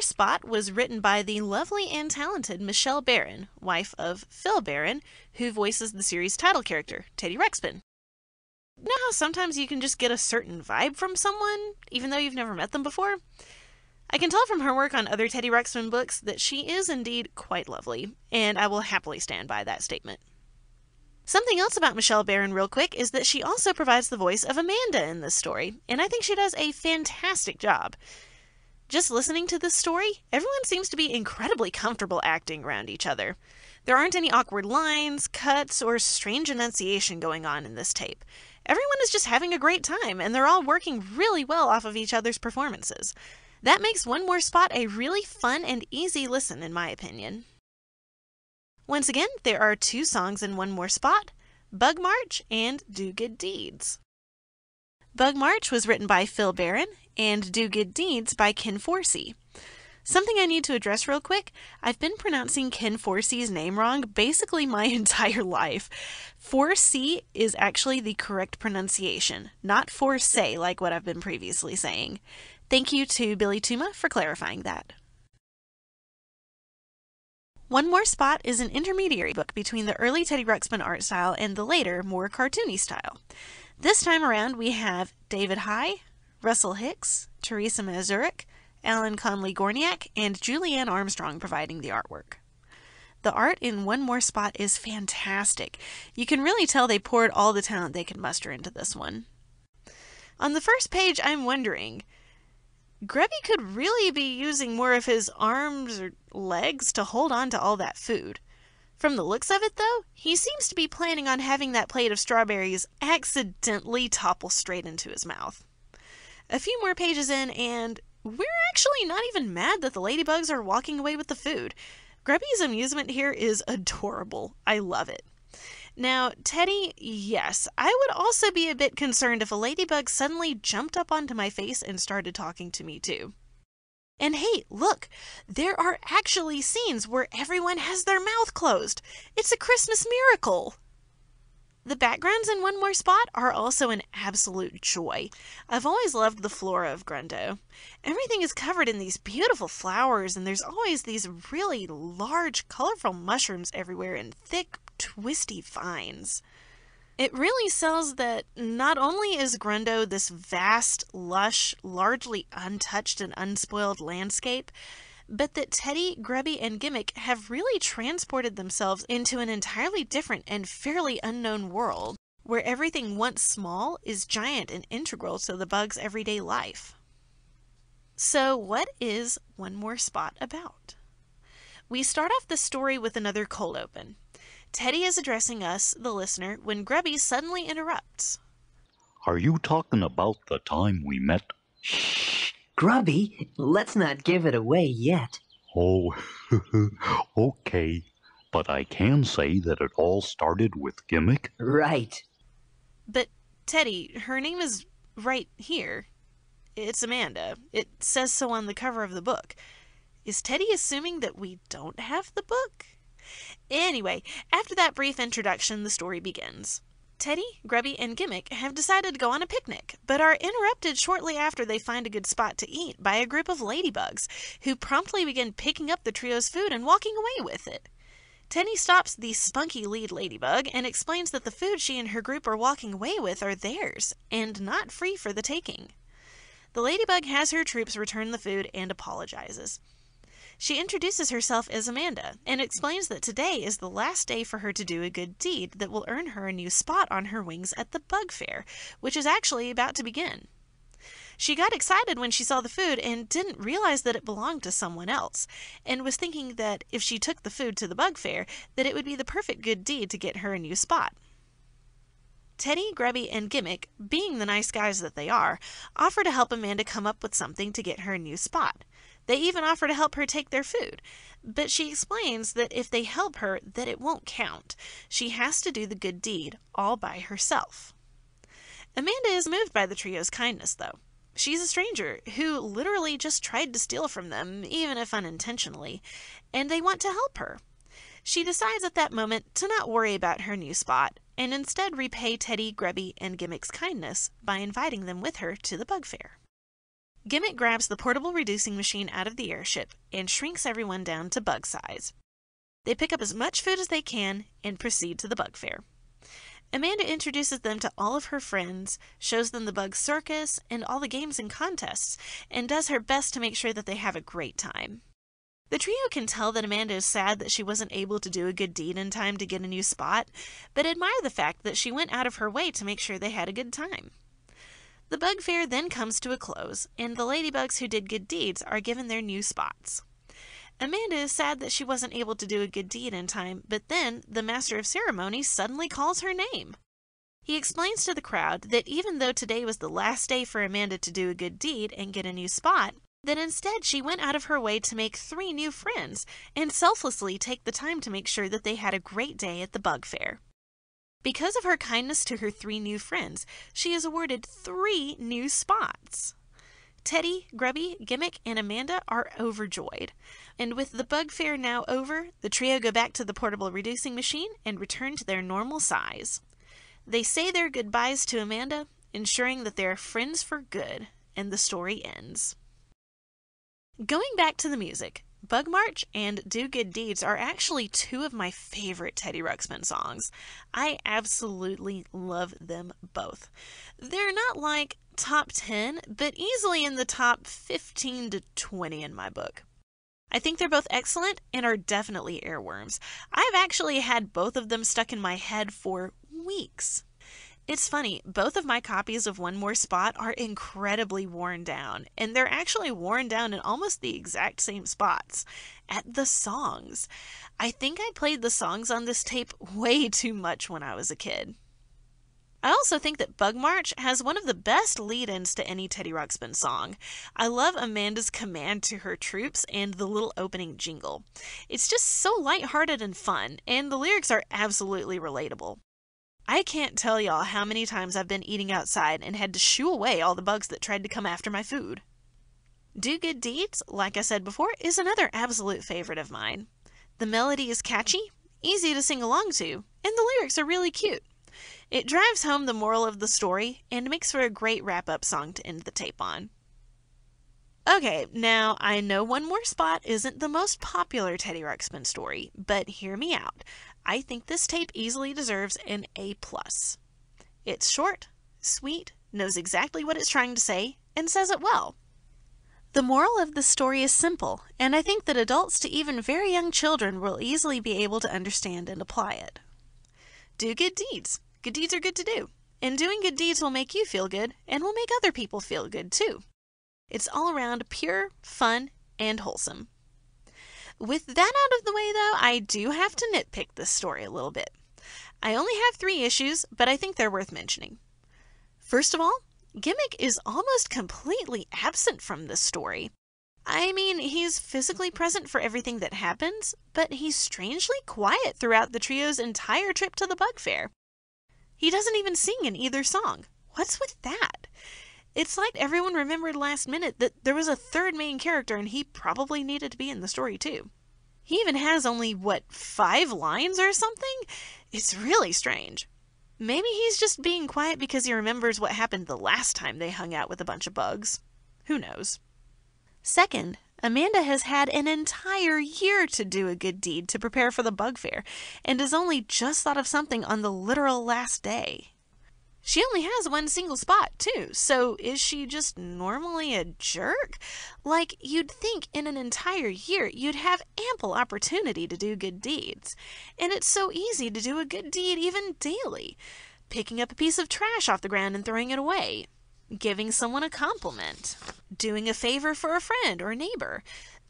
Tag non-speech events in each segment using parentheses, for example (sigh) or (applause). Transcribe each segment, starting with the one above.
Spot was written by the lovely and talented Michelle Baron, wife of Phil Baron, who voices the series' title character, Teddy Ruxpin. Know how sometimes you can just get a certain vibe from someone, even though you've never met them before? I can tell from her work on other Teddy Ruxpin books that she is indeed quite lovely, and I will happily stand by that statement. Something else about Michelle Baron, real quick, is that she also provides the voice of Amanda in this story, and I think she does a fantastic job. Just listening to this story, everyone seems to be incredibly comfortable acting around each other. There aren't any awkward lines, cuts, or strange enunciation going on in this tape. Everyone is just having a great time, and they're all working really well off of each other's performances. That makes One More Spot a really fun and easy listen, in my opinion. Once again, there are two songs in One More Spot Bug March and Do Good Deeds. Bug March was written by Phil Baron and Do Good Deeds by Ken Forsse. Something I need to address real quick I've been pronouncing Ken Forsse's name wrong basically my (laughs) entire life. Forsse is actually the correct pronunciation, not forsay like what I've been previously saying. Thank you to Billy Tuma for clarifying that. One More Spot is an intermediary book between the early Teddy Ruxpin art style and the later, more cartoony style. This time around, we have David High, Russell Hicks, Teresa Mazurek, Alan Conley Gorniak, and Julianne Armstrong providing the artwork. The art in One More Spot is fantastic. You can really tell they poured all the talent they could muster into this one. On the first page, I'm wondering Grubby could really be using more of his arms or legs to hold on to all that food. From the looks of it, though, he seems to be planning on having that plate of strawberries accidentally topple straight into his mouth. A few more pages in, and we're actually not even mad that the ladybugs are walking away with the food. Grubby's amusement here is adorable. I love it. Now, Teddy, yes, I would also be a bit concerned if a ladybug suddenly jumped up onto my face and started talking to me too. And hey, look, there are actually scenes where everyone has their mouth closed. It's a Christmas miracle. The backgrounds in One More Spot are also an absolute joy. I've always loved the flora of Grundo. Everything is covered in these beautiful flowers, and there's always these really large, colorful mushrooms everywhere in thick, twisty vines. It really sells that not only is Grundo this vast, lush, largely untouched and unspoiled landscape, but that Teddy, Grubby, and Gimmick have really transported themselves into an entirely different and fairly unknown world, where everything once small is giant and integral to the bug's everyday life. So, what is One More Spot about? We start off the story with another cold open. Teddy is addressing us, the listener, when Grubby suddenly interrupts. Are you talking about the time we met? Shh, Grubby, let's not give it away yet. Oh, (laughs) okay. But I can say that it all started with Gimmick. Right. But, Teddy, her name is right here. It's Amanda. It says so on the cover of the book. Is Teddy assuming that we don't have the book? Anyway, after that brief introduction, the story begins. Teddy, Grubby, and Gimmick have decided to go on a picnic, but are interrupted shortly after they find a good spot to eat by a group of ladybugs, who promptly begin picking up the trio's food and walking away with it. Teddy stops the spunky lead ladybug and explains that the food she and her group are walking away with are theirs, and not free for the taking. The ladybug has her troops return the food and apologizes. She introduces herself as Amanda and explains that today is the last day for her to do a good deed that will earn her a new spot on her wings at the bug fair, which is actually about to begin. She got excited when she saw the food and didn't realize that it belonged to someone else, and was thinking that if she took the food to the bug fair, that it would be the perfect good deed to get her a new spot. Teddy, Grubby, and Gimmick, being the nice guys that they are, offer to help Amanda come up with something to get her a new spot. They even offer to help her take their food. But she explains that if they help her, that it won't count. She has to do the good deed all by herself. Amanda is moved by the trio's kindness, though. She's a stranger who literally just tried to steal from them, even if unintentionally, and they want to help her. She decides at that moment to not worry about her new spot and instead repay Teddy, Grubby, and Gimmick's kindness by inviting them with her to the bug fair. Gimmick grabs the portable reducing machine out of the airship and shrinks everyone down to bug size. They pick up as much food as they can and proceed to the bug fair. Amanda introduces them to all of her friends, shows them the bug circus and all the games and contests, and does her best to make sure that they have a great time. The trio can tell that Amanda is sad that she wasn't able to do a good deed in time to get a new spot, but admire the fact that she went out of her way to make sure they had a good time. The bug fair then comes to a close, and the ladybugs who did good deeds are given their new spots. Amanda is sad that she wasn't able to do a good deed in time, but then the Master of Ceremonies suddenly calls her name. He explains to the crowd that even though today was the last day for Amanda to do a good deed and get a new spot, that instead she went out of her way to make three new friends and selflessly take the time to make sure that they had a great day at the bug fair. Because of her kindness to her three new friends, she is awarded three new spots. Teddy, Grubby, Gimmick, and Amanda are overjoyed. And with the bug fair now over, the trio go back to the portable reducing machine and return to their normal size. They say their goodbyes to Amanda, ensuring that they are friends for good, and the story ends. Going back to the music, Bug March and Do Good Deeds are actually two of my favorite Teddy Ruxpin songs. I absolutely love them both. They're not like top 10, but easily in the top 15 to 20 in my book. I think they're both excellent and are definitely earworms. I've actually had both of them stuck in my head for weeks. It's funny, both of my copies of One More Spot are incredibly worn down, and they're actually worn down in almost the exact same spots at the songs. I think I played the songs on this tape way too much when I was a kid. I also think that Bug March has one of the best lead ins to any Teddy Ruxpin song. I love Amanda's command to her troops and the little opening jingle. It's just so lighthearted and fun, and the lyrics are absolutely relatable. I can't tell y'all how many times I've been eating outside and had to shoo away all the bugs that tried to come after my food. Do Good Deeds, like I said before, is another absolute favorite of mine. The melody is catchy, easy to sing along to, and the lyrics are really cute. It drives home the moral of the story and makes for a great wrap up song to end the tape on. Okay, now I know One More Spot isn't the most popular Teddy Ruxpin story, but hear me out. I think this tape easily deserves an A+. It's short, sweet, knows exactly what it's trying to say, and says it well. The moral of the story is simple, and I think that adults to even very young children will easily be able to understand and apply it. Do good deeds. Good deeds are good to do. And doing good deeds will make you feel good and will make other people feel good too. It's all around pure, fun, and wholesome. With that out of the way, though, I do have to nitpick this story a little bit. I only have three issues, but I think they're worth mentioning. First of all, Gimmick is almost completely absent from this story. I mean, he's physically present for everything that happens, but he's strangely quiet throughout the trio's entire trip to the bug fair. He doesn't even sing in either song. What's with that? It's like everyone remembered last minute that there was a third main character and he probably needed to be in the story too. He even has only, what, five lines or something? It's really strange. Maybe he's just being quiet because he remembers what happened the last time they hung out with a bunch of bugs. Who knows? Second, Amanda has had an entire year to do a good deed to prepare for the bug fair and has only just thought of something on the literal last day. She only has one single spot, too, so is she just normally a jerk? Like, you'd think in an entire year you'd have ample opportunity to do good deeds. And it's so easy to do a good deed even daily. Picking up a piece of trash off the ground and throwing it away. Giving someone a compliment. Doing a favor for a friend or neighbor.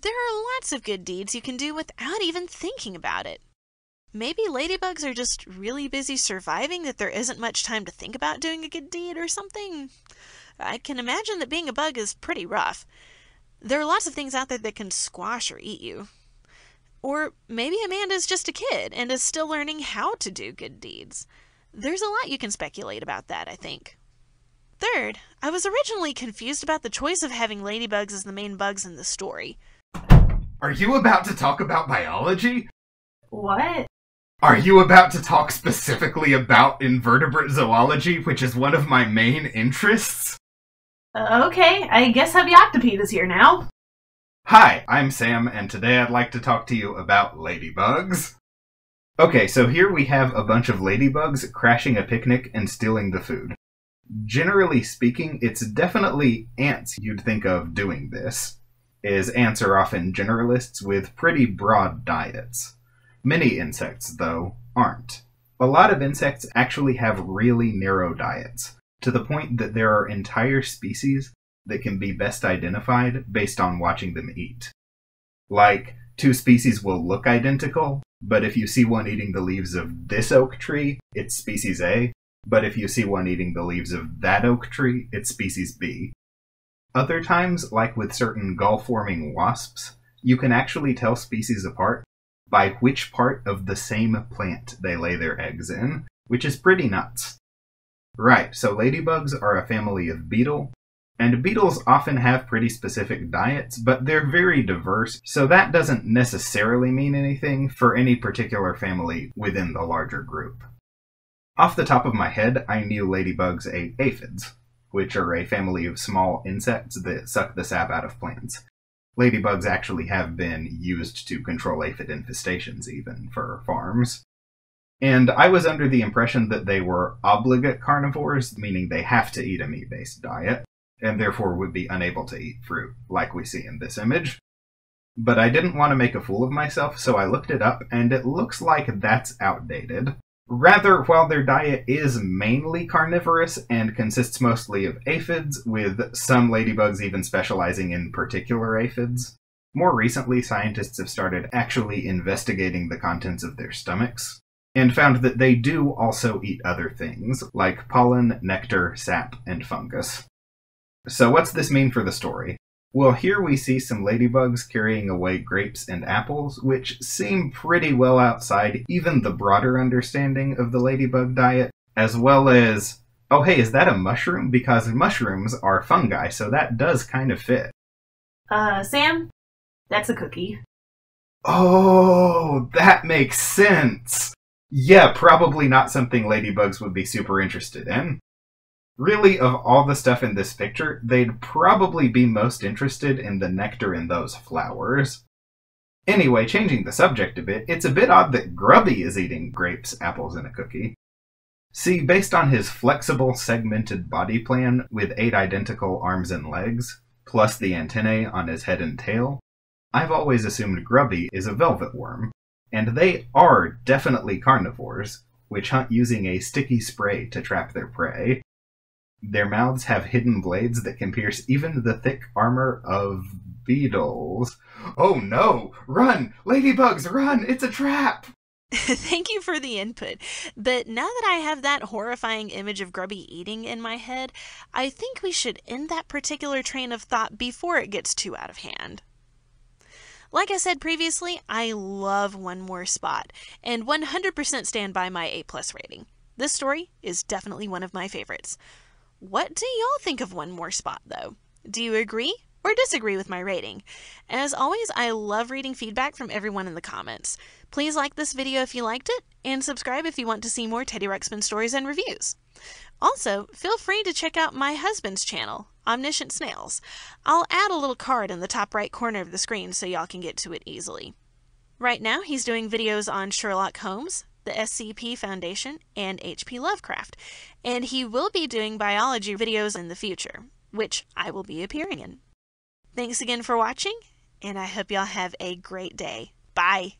There are lots of good deeds you can do without even thinking about it. Maybe ladybugs are just really busy surviving that there isn't much time to think about doing a good deed or something. I can imagine that being a bug is pretty rough. There are lots of things out there that can squash or eat you. Or maybe Amanda's just a kid and is still learning how to do good deeds. There's a lot you can speculate about that, I think. Third, I was originally confused about the choice of having ladybugs as the main bugs in the story. Are you about to talk about biology? What? Are you about to talk specifically about invertebrate zoology, which is one of my main interests? Uh, okay, I guess Hubby Octopede is here now. Hi, I'm Sam, and today I'd like to talk to you about ladybugs. Okay, so here we have a bunch of ladybugs crashing a picnic and stealing the food. Generally speaking, it's definitely ants you'd think of doing this, as ants are often generalists with pretty broad diets. Many insects, though, aren't. A lot of insects actually have really narrow diets, to the point that there are entire species that can be best identified based on watching them eat. Like, two species will look identical, but if you see one eating the leaves of this oak tree, it's species A, but if you see one eating the leaves of that oak tree, it's species B. Other times, like with certain gall forming wasps, you can actually tell species apart by which part of the same plant they lay their eggs in, which is pretty nuts. Right, so ladybugs are a family of beetle, and beetles often have pretty specific diets, but they're very diverse, so that doesn't necessarily mean anything for any particular family within the larger group. Off the top of my head, I knew ladybugs ate aphids, which are a family of small insects that suck the sap out of plants. Ladybugs actually have been used to control aphid infestations, even for farms. And I was under the impression that they were obligate carnivores, meaning they have to eat a meat based diet, and therefore would be unable to eat fruit, like we see in this image. But I didn't want to make a fool of myself, so I looked it up, and it looks like that's outdated. Rather, while their diet is mainly carnivorous and consists mostly of aphids, with some ladybugs even specializing in particular aphids, more recently scientists have started actually investigating the contents of their stomachs and found that they do also eat other things, like pollen, nectar, sap, and fungus. So, what's this mean for the story? Well, here we see some ladybugs carrying away grapes and apples, which seem pretty well outside even the broader understanding of the ladybug diet, as well as, oh hey, is that a mushroom? Because mushrooms are fungi, so that does kind of fit. Uh, Sam, that's a cookie. Oh, that makes sense. Yeah, probably not something ladybugs would be super interested in. Really, of all the stuff in this picture, they'd probably be most interested in the nectar in those flowers. Anyway, changing the subject a bit, it's a bit odd that Grubby is eating grapes, apples, and a cookie. See, based on his flexible, segmented body plan with eight identical arms and legs, plus the antennae on his head and tail, I've always assumed Grubby is a velvet worm, and they are definitely carnivores, which hunt using a sticky spray to trap their prey. Their mouths have hidden blades that can pierce even the thick armor of beetles. Oh no! Run! Ladybugs, run! It's a trap! (laughs) Thank you for the input. But now that I have that horrifying image of Grubby eating in my head, I think we should end that particular train of thought before it gets too out of hand. Like I said previously, I love One More Spot and 100% stand by my A plus rating. This story is definitely one of my favorites. What do y'all think of One More Spot, though? Do you agree or disagree with my rating? As always, I love reading feedback from everyone in the comments. Please like this video if you liked it, and subscribe if you want to see more Teddy Ruxpin stories and reviews. Also, feel free to check out my husband's channel, Omniscient Snails. I'll add a little card in the top right corner of the screen so y'all can get to it easily. Right now, he's doing videos on Sherlock Holmes, the SCP Foundation, and H.P. Lovecraft, and he will be doing biology videos in the future, which I will be appearing in. Thanks again for watching, and I hope y'all have a great day. Bye!